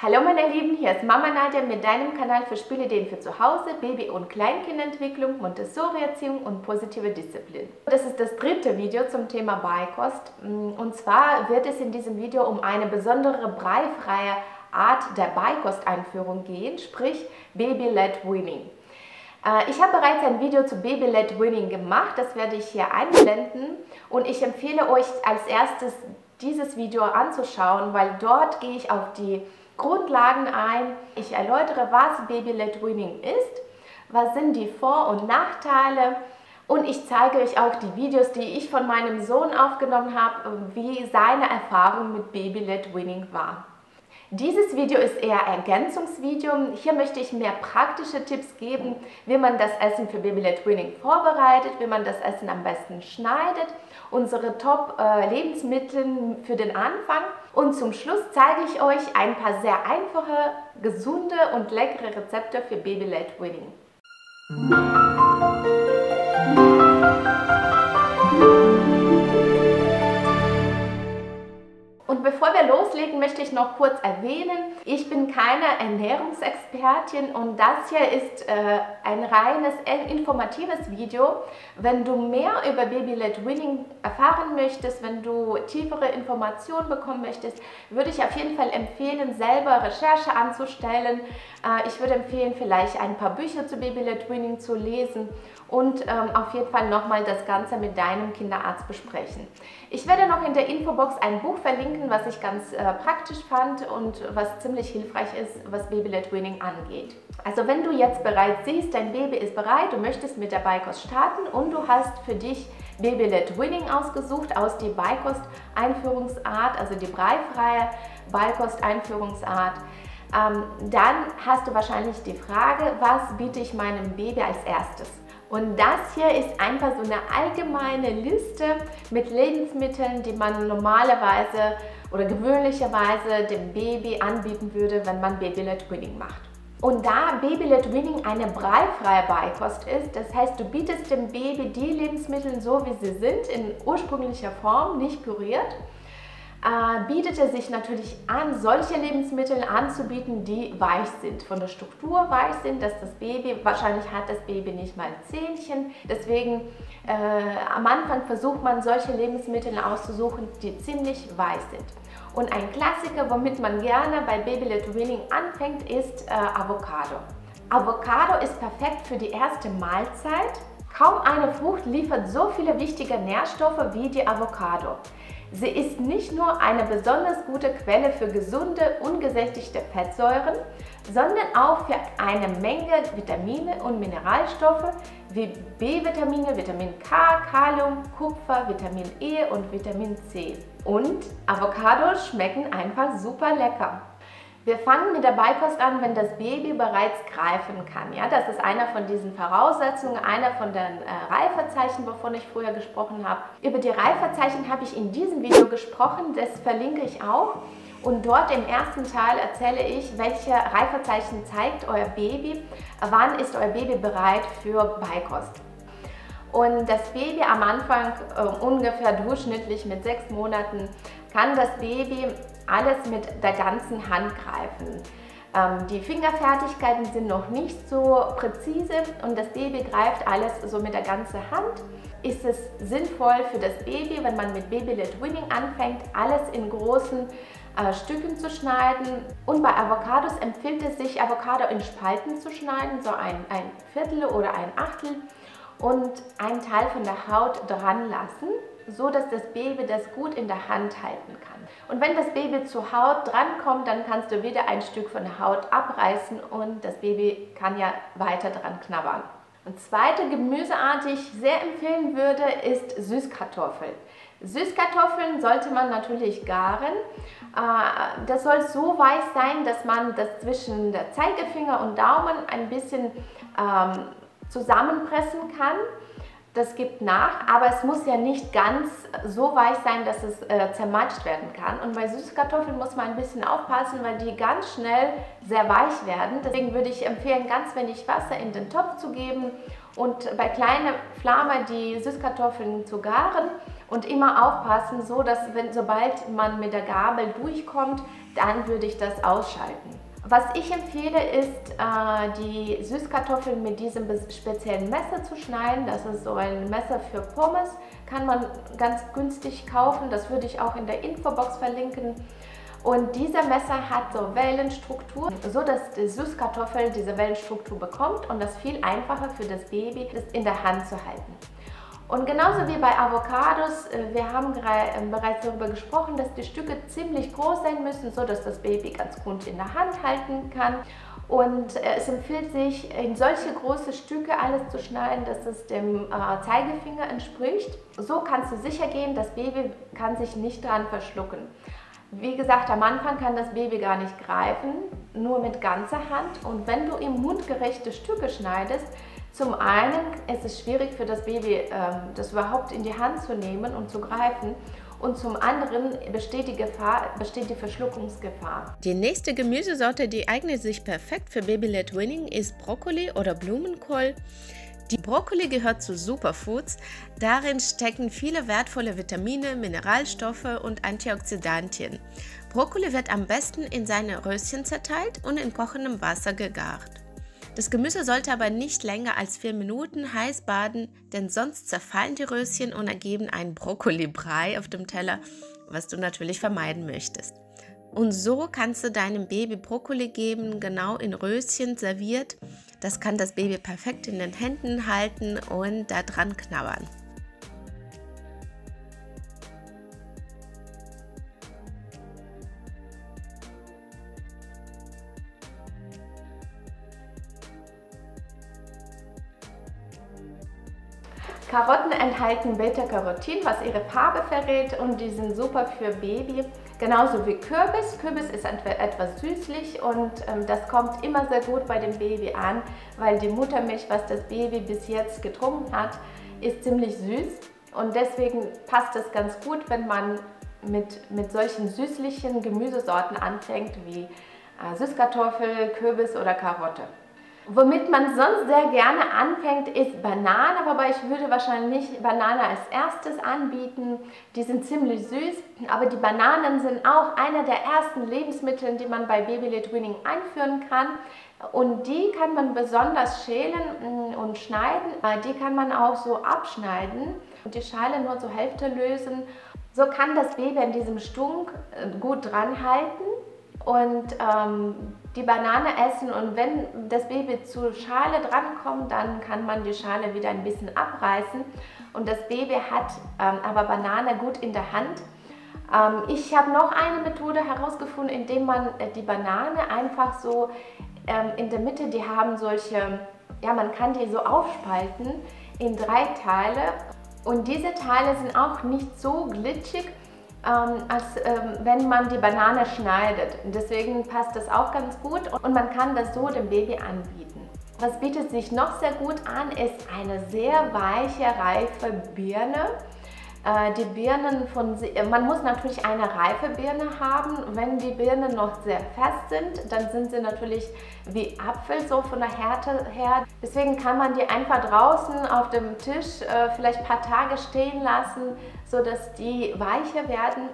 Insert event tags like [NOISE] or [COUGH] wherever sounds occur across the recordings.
Hallo meine Lieben, hier ist Mama Nadja mit deinem Kanal für Spielideen für zu Hause, Baby- und Kleinkindentwicklung, Montessori-Erziehung und positive Disziplin. Das ist das dritte Video zum Thema Beikost und zwar wird es in diesem Video um eine besondere breifreie Art der Beikosteinführung gehen, sprich Baby-led Weaning. Äh, ich habe bereits ein Video zu Baby-led Weaning gemacht, das werde ich hier einblenden und ich empfehle euch als erstes dieses Video anzuschauen, weil dort gehe ich auf die Grundlagen ein. Ich erläutere, was Baby-led Weaning ist, was sind die Vor- und Nachteile und ich zeige euch auch die Videos, die ich von meinem Sohn aufgenommen habe, wie seine Erfahrung mit Baby-led Weaning war. Dieses Video ist eher Ergänzungsvideo. Hier möchte ich mehr praktische Tipps geben, wie man das Essen für Baby-led Weaning vorbereitet, wie man das Essen am besten schneidet, unsere Top-Lebensmittel äh, für den Anfang und zum Schluss zeige ich euch ein paar sehr einfache, gesunde und leckere Rezepte für Baby-led Weaning. Loslegen, möchte ich noch kurz erwähnen, ich bin keine Ernährungsexpertin und das hier ist äh, ein reines informatives Video. Wenn du mehr über Baby-led Winning erfahren möchtest, wenn du tiefere Informationen bekommen möchtest, würde ich auf jeden Fall empfehlen, selber Recherche anzustellen. Äh, ich würde empfehlen, vielleicht ein paar Bücher zu Baby-led Winning zu lesen und ähm, auf jeden Fall nochmal das Ganze mit deinem Kinderarzt besprechen. Ich werde noch in der Infobox ein Buch verlinken, was ich ganz äh, praktisch fand und was ziemlich hilfreich ist, was Baby-led Weaning angeht. Also wenn du jetzt bereits siehst, dein Baby ist bereit, du möchtest mit der Beikost starten und du hast für dich Baby-led Weaning ausgesucht aus die Beikost-Einführungsart, also die breifreie Beikost-Einführungsart, ähm, dann hast du wahrscheinlich die Frage, was biete ich meinem Baby als erstes? Und das hier ist einfach so eine allgemeine Liste mit Lebensmitteln, die man normalerweise oder gewöhnlicherweise dem Baby anbieten würde, wenn man Baby-led Weaning macht. Und da Baby-led Weaning eine breifreie Beikost ist, das heißt, du bietest dem Baby die Lebensmittel so, wie sie sind, in ursprünglicher Form, nicht püriert, bietet es sich natürlich an, solche Lebensmittel anzubieten, die weich sind, von der Struktur weich sind, dass das Baby, wahrscheinlich hat das Baby nicht mal Zähnchen, deswegen äh, am Anfang versucht man solche Lebensmittel auszusuchen, die ziemlich weich sind. Und ein Klassiker, womit man gerne bei Baby-led Weaning anfängt, ist äh, Avocado. Avocado ist perfekt für die erste Mahlzeit. Kaum eine Frucht liefert so viele wichtige Nährstoffe wie die Avocado. Sie ist nicht nur eine besonders gute Quelle für gesunde, ungesättigte Fettsäuren, sondern auch für eine Menge Vitamine und Mineralstoffe wie B-Vitamine, Vitamin K, Kalium, Kupfer, Vitamin E und Vitamin C. Und Avocados schmecken einfach super lecker. Wir fangen mit der Beikost an, wenn das Baby bereits greifen kann. Ja, das ist einer von diesen Voraussetzungen, einer von den äh, Reifezeichen, wovon ich früher gesprochen habe. Über die Reifezeichen habe ich in diesem Video gesprochen, das verlinke ich auch. Und dort im ersten Teil erzähle ich, welche Reifezeichen zeigt euer Baby, wann ist euer Baby bereit für Beikost. Und das Baby am Anfang äh, ungefähr durchschnittlich mit sechs Monaten kann das Baby alles mit der ganzen Hand greifen. Ähm, die Fingerfertigkeiten sind noch nicht so präzise und das Baby greift alles so mit der ganzen Hand. Ist es sinnvoll für das Baby, wenn man mit Baby-led Winning anfängt, alles in großen äh, Stücken zu schneiden. Und bei Avocados empfiehlt es sich, Avocado in Spalten zu schneiden, so ein, ein Viertel oder ein Achtel und einen Teil von der Haut dran lassen so dass das Baby das gut in der Hand halten kann. Und wenn das Baby zur Haut drankommt, dann kannst du wieder ein Stück von der Haut abreißen und das Baby kann ja weiter dran knabbern. Und zweite Gemüseart, die ich sehr empfehlen würde, ist Süßkartoffeln. Süßkartoffeln sollte man natürlich garen. Äh, das soll so weich sein, dass man das zwischen der Zeigefinger und Daumen ein bisschen ähm, zusammenpressen kann das gibt nach, aber es muss ja nicht ganz so weich sein, dass es äh, zermatscht werden kann. Und bei Süßkartoffeln muss man ein bisschen aufpassen, weil die ganz schnell sehr weich werden. Deswegen würde ich empfehlen, ganz wenig Wasser in den Topf zu geben und bei kleiner Flamme die Süßkartoffeln zu garen und immer aufpassen, so dass wenn, sobald man mit der Gabel durchkommt, dann würde ich das ausschalten. Was ich empfehle ist, äh, die Süßkartoffeln mit diesem speziellen Messer zu schneiden. Das ist so ein Messer für Pommes, kann man ganz günstig kaufen. Das würde ich auch in der Infobox verlinken. Und dieser Messer hat so Wellenstruktur, so dass die Süßkartoffel diese Wellenstruktur bekommt und das viel einfacher für das Baby ist in der Hand zu halten. Und genauso wie bei Avocados, äh, wir haben äh, bereits darüber gesprochen, dass die Stücke ziemlich groß sein müssen, so dass das Baby ganz gut in der Hand halten kann. Und äh, es empfiehlt sich, in solche große Stücke alles zu schneiden, dass es dem Zeigefinger entspricht. So kannst du sicher gehen, das Baby kann sich nicht dran verschlucken. Wie gesagt, am Anfang kann das Baby gar nicht greifen, nur mit ganzer Hand. Und wenn du ihm mundgerechte Stücke schneidest, zum einen ist es schwierig für das Baby, ähm, das überhaupt in die Hand zu nehmen und zu greifen. Und zum anderen besteht die, Gefahr, besteht die Verschluckungsgefahr. Die nächste Gemüsesorte, die eignet sich perfekt für Baby-led Winning, ist Brokkoli oder Blumenkohl. Die Brokkoli gehört zu Superfoods. Darin stecken viele wertvolle Vitamine, Mineralstoffe und Antioxidantien. Brokkoli wird am besten in seine Röschen zerteilt und in kochendem Wasser gegart. Das Gemüse sollte aber nicht länger als 4 Minuten heiß baden, denn sonst zerfallen die Röschen und ergeben einen Brokkolibrei auf dem Teller, was du natürlich vermeiden möchtest. Und so kannst du deinem Baby Brokkoli geben, genau in Röschen serviert. Das kann das Baby perfekt in den Händen halten und daran knabbern. Karotten enthalten Beta-Carotin, was ihre Farbe verrät und die sind super für Baby. Genauso wie Kürbis. Kürbis ist etwas süßlich und ähm, das kommt immer sehr gut bei dem Baby an, weil die Muttermilch, was das Baby bis jetzt getrunken hat, ist ziemlich süß und deswegen passt es ganz gut, wenn man mit, mit solchen süßlichen Gemüsesorten anfängt wie äh, Süßkartoffel, Kürbis oder Karotte. Womit man sonst sehr gerne anfängt, ist Banane, wobei ich würde wahrscheinlich Banane als erstes anbieten. Die sind ziemlich süß, aber die Bananen sind auch einer der ersten Lebensmittel, die man bei Baby-led Winning einführen kann. Und die kann man besonders schälen mm, und schneiden. Äh, die kann man auch so abschneiden und die Schale nur zur Hälfte lösen. So kann das Baby an diesem Stunk äh, gut dran halten und ähm, die Banane essen und wenn das Baby zur Schale drankommt, dann kann man die Schale wieder ein bisschen abreißen und das Baby hat ähm, aber Banane gut in der Hand. Ähm, ich habe noch eine Methode herausgefunden, indem man äh, die Banane einfach so ähm, in der Mitte, die haben solche, ja man kann die so aufspalten in drei Teile und diese Teile sind auch nicht so glitschig, ähm, als ähm, wenn man die Banane schneidet. Deswegen passt das auch ganz gut und man kann das so dem Baby anbieten. Was bietet sich noch sehr gut an, ist eine sehr weiche, reife Birne. Äh, die Birnen von, man muss natürlich eine reife Birne haben. Wenn die Birnen noch sehr fest sind, dann sind sie natürlich wie Apfel, so von der Härte her. Deswegen kann man die einfach draußen auf dem Tisch äh, vielleicht ein paar Tage stehen lassen, sodass die weicher werden.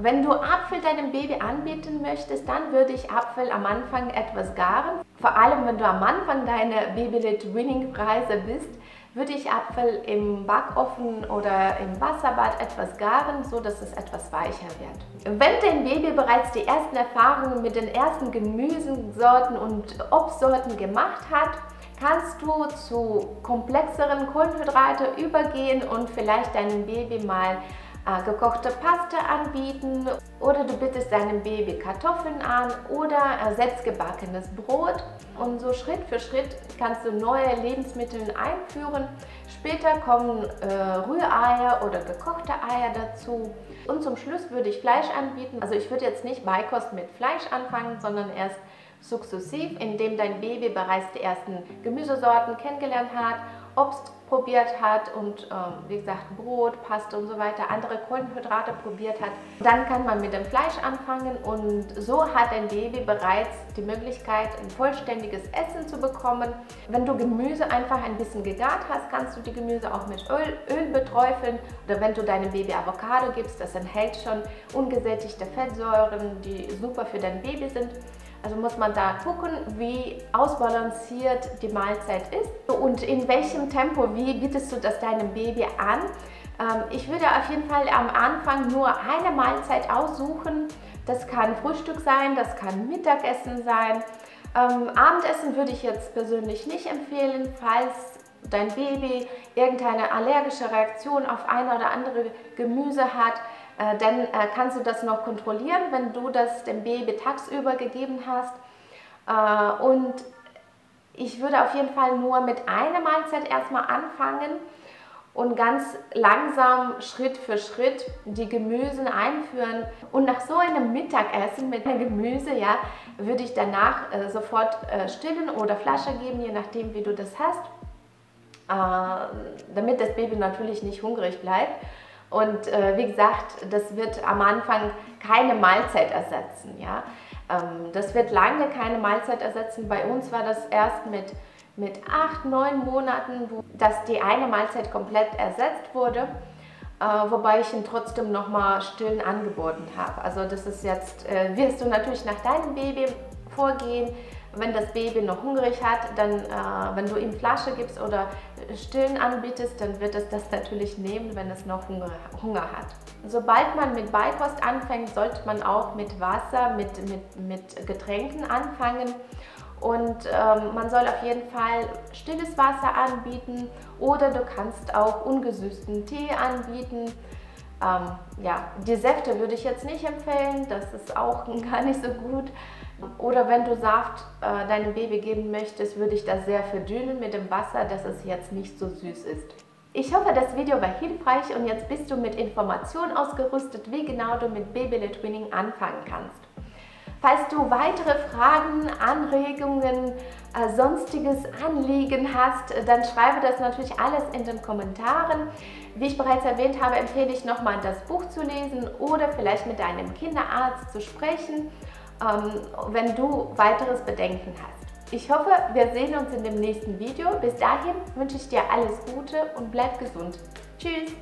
Wenn du Apfel deinem Baby anbieten möchtest, dann würde ich Apfel am Anfang etwas garen. Vor allem, wenn du am Anfang deiner Baby-Led Winning-Preise bist, würde ich Apfel im Backofen oder im Wasserbad etwas garen, so dass es etwas weicher wird. Wenn dein Baby bereits die ersten Erfahrungen mit den ersten Gemüsesorten und Obstsorten gemacht hat, kannst du zu komplexeren Kohlenhydrate übergehen und vielleicht deinem Baby mal gekochte Paste anbieten oder du bittest deinem Baby Kartoffeln an oder selbstgebackenes Brot und so Schritt für Schritt kannst du neue Lebensmittel einführen. Später kommen äh, Rühreier oder gekochte Eier dazu und zum Schluss würde ich Fleisch anbieten. Also ich würde jetzt nicht Beikost mit Fleisch anfangen, sondern erst sukzessiv, indem dein Baby bereits die ersten Gemüsesorten kennengelernt hat Obst probiert hat und ähm, wie gesagt Brot, Pasta und so weiter, andere Kohlenhydrate probiert hat, dann kann man mit dem Fleisch anfangen und so hat ein Baby bereits die Möglichkeit, ein vollständiges Essen zu bekommen. Wenn du Gemüse einfach ein bisschen gegart hast, kannst du die Gemüse auch mit Öl, Öl beträufeln oder wenn du deinem Baby Avocado gibst, das enthält schon ungesättigte Fettsäuren, die super für dein Baby sind. Also muss man da gucken, wie ausbalanciert die Mahlzeit ist und in welchem Tempo, wie bietest du das deinem Baby an. Ähm, ich würde auf jeden Fall am Anfang nur eine Mahlzeit aussuchen. Das kann Frühstück sein, das kann Mittagessen sein. Ähm, Abendessen würde ich jetzt persönlich nicht empfehlen, falls dein Baby irgendeine allergische Reaktion auf eine oder andere Gemüse hat dann äh, kannst du das noch kontrollieren, wenn du das dem Baby tagsüber gegeben hast. Äh, und ich würde auf jeden Fall nur mit einer Mahlzeit erstmal anfangen und ganz langsam Schritt für Schritt die Gemüse einführen. Und nach so einem Mittagessen mit einem Gemüse, ja, würde ich danach äh, sofort äh, stillen oder Flasche geben, je nachdem, wie du das hast, äh, damit das Baby natürlich nicht hungrig bleibt. Und äh, wie gesagt, das wird am Anfang keine Mahlzeit ersetzen. Ja? Ähm, das wird lange keine Mahlzeit ersetzen. Bei uns war das erst mit, mit acht, neun Monaten, wo, dass die eine Mahlzeit komplett ersetzt wurde. Äh, wobei ich ihn trotzdem nochmal stillen angeboten habe. Also das ist jetzt, äh, wirst du natürlich nach deinem Baby vorgehen. Wenn das Baby noch hungrig hat, dann, äh, wenn du ihm Flasche gibst oder Stillen anbietest, dann wird es das natürlich nehmen, wenn es noch Hunger, Hunger hat. Sobald man mit Beikost anfängt, sollte man auch mit Wasser, mit, mit, mit Getränken anfangen. Und ähm, man soll auf jeden Fall stilles Wasser anbieten oder du kannst auch ungesüßten Tee anbieten. Ähm, ja, die Säfte würde ich jetzt nicht empfehlen, das ist auch [LAUGHS] gar nicht so gut. Oder wenn du Saft äh, deinem Baby geben möchtest, würde ich das sehr verdünnen mit dem Wasser, dass es jetzt nicht so süß ist. Ich hoffe, das Video war hilfreich und jetzt bist du mit Informationen ausgerüstet, wie genau du mit Baby Twinning anfangen kannst. Falls du weitere Fragen, Anregungen, äh, sonstiges Anliegen hast, dann schreibe das natürlich alles in den Kommentaren. Wie ich bereits erwähnt habe, empfehle ich nochmal das Buch zu lesen oder vielleicht mit deinem Kinderarzt zu sprechen ähm, wenn du weiteres Bedenken hast. Ich hoffe, wir sehen uns in dem nächsten Video. Bis dahin wünsche ich dir alles Gute und bleib gesund. Tschüss!